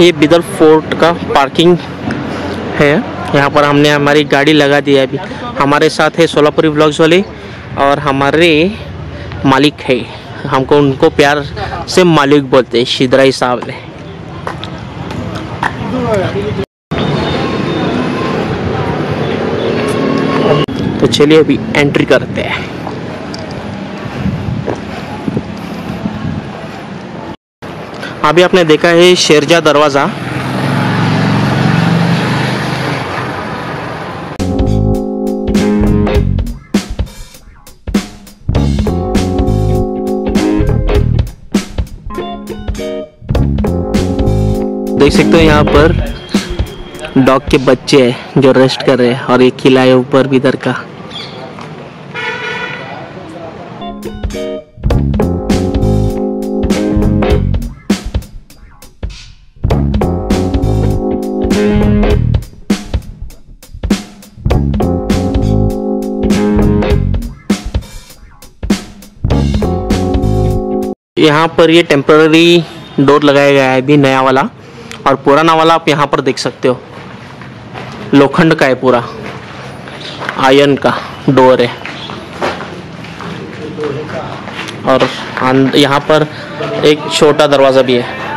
ये बिदर फोर्ट का पार्किंग है। यहाँ पर हमने हमारी गाड़ी लगा दी है अभी। हमारे साथ है सोलापुरी ब्लॉग्स वाले और हमारे मालिक है। हमको उनको प्यार से मालिक बोलते हैं शिदराई साहब ने। तो चलिए अभी एंट्री करते हैं। अभी आपने देखा है शेरजा दरवाज़ा। देख सकते हो यहाँ पर डॉग के बच्चे हैं जो रेस्ट कर रहे हैं और एक किला है ऊपर भी इधर का। यहाँ पर ये टेम्पररी डोर लगाया गया है अभी नया वाला। और पुराना वाला आप यहाँ पर देख सकते हो। लोखंड का है पूरा। आयन का डोर है। और यहाँ पर एक छोटा दरवाज़ा भी है।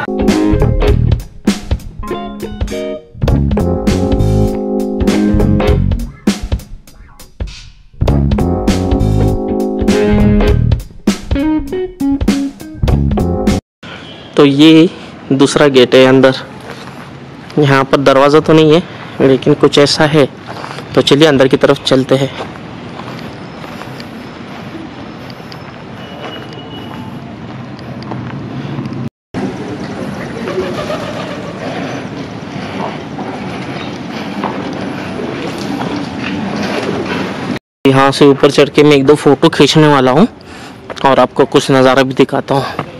तो ये दूसरा गेट है अंदर। यहाँ पर दरवाज़ा तो नहीं है, लेकिन कुछ ऐसा है। तो चलिए अंदर की तरफ़ चलते हैं। यहाँ से ऊपर चढ़ के मैं एक दो फ़ोटो खींचने वाला हूँ और आपको कुछ नज़ारा भी दिखाता हूँ।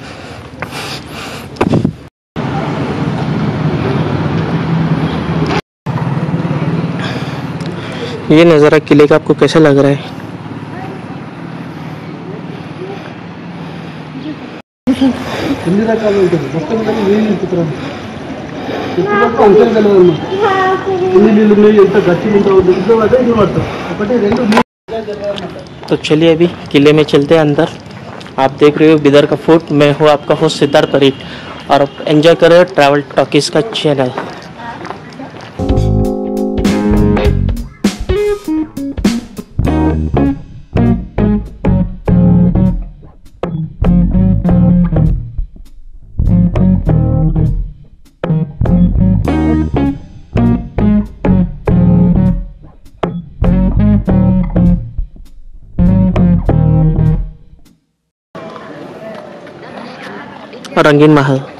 ये नज़ारा किले का आपको कैसा लग रहा है? तो चलिए अभी किले में चलते हैं अंदर। आप देख रहे हो बिदर का फूट मैं हूँ आपका हो सिद्धार्थ परीट और एंजॉय हो ट्रैवल टॉकीज का चैनल orang mahal.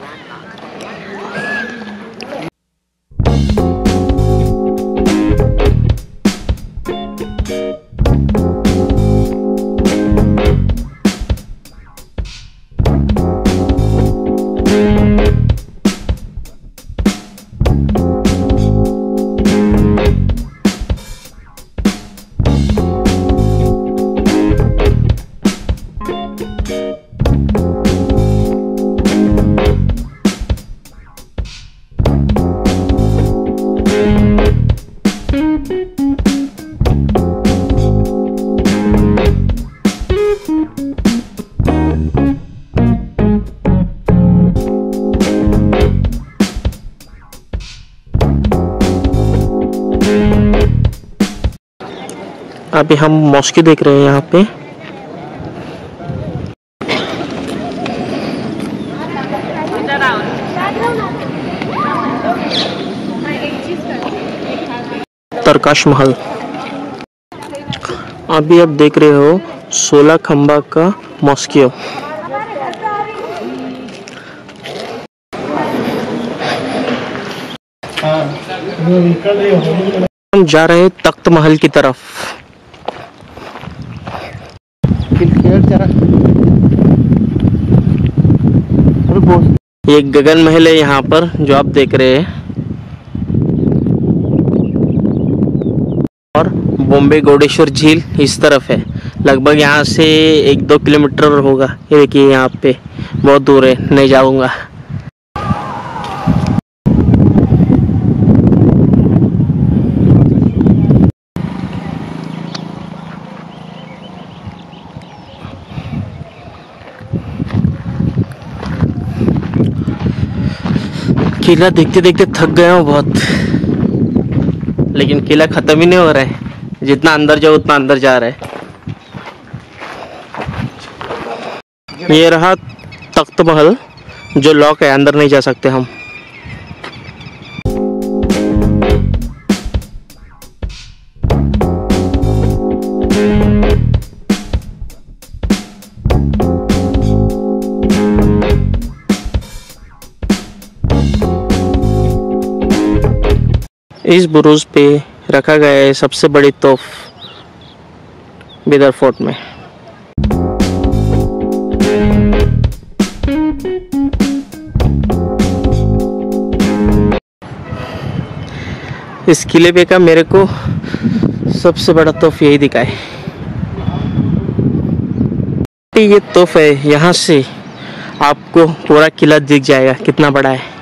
महल अभी हम मॉस्की देख रहे हैं यहाँ पे। तरकाश महल। अभी आप देख रहे हो सोलह खंबा का मॉस्कियो। हम जा रहे हैं तख्त महल की तरफ़। ये गगन महल है यहाँ पर, जो आप देख रहे हैं। और बॉम्बे गोडेश्वर झील इस तरफ़ है। लगभग यहाँ से एक दो किलोमीटर होगा। ये देखिए यहाँ पे, बहुत दूर है, नहीं जाऊँगा। किला देखते देखते थक गया हूँ बहुत। लेकिन किला खत्म ही नहीं हो रहा है। जितना अंदर जाओ, उतना अंदर जा रहा है। ये रहा तख्त महल, जो लॉक है, अंदर नहीं जा सकते हम। इस बुरुज पे रखा गया है सबसे बड़ी तोफ बिदर फोर्ट में। इस किले पे का मेरे को सबसे बड़ा तोफ यही दिखा है ये तोफ है, यहाँ से आपको पूरा किला दिख जाएगा, कितना बड़ा है।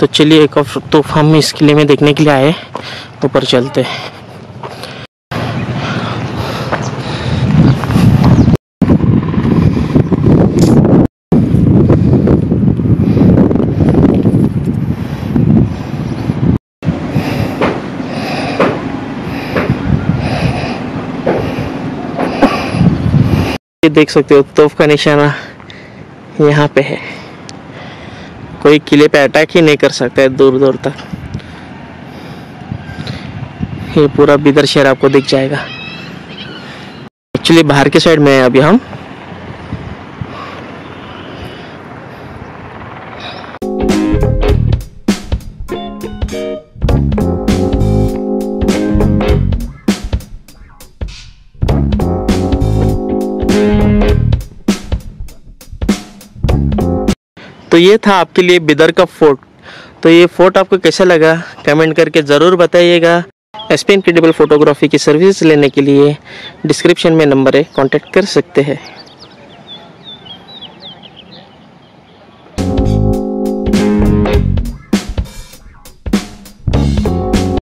तो चलिए एक और तोहफा हम इस किले में देखने के लिए आए ऊपर चलते ये देख सकते हो तोफ का निशाना यहाँ पे है। कोई किले पे अटैक ही नहीं कर सकता है दूर दूर तक। ये पूरा बिदर शहर आपको दिख जाएगा। एक्चुअली बाहर के साइड में है अभी हम। तो ये था आपके लिए बिदर का फोर्ट। तो ये फोर्ट आपको कैसा लगा? कमेंट करके ज़रूर बताइएगा। एस पी इनक्रेडिबल फोटोग्राफी की सर्विस लेने के लिए डिस्क्रिप्शन में नंबर है कॉन्टैक्ट कर सकते हैं।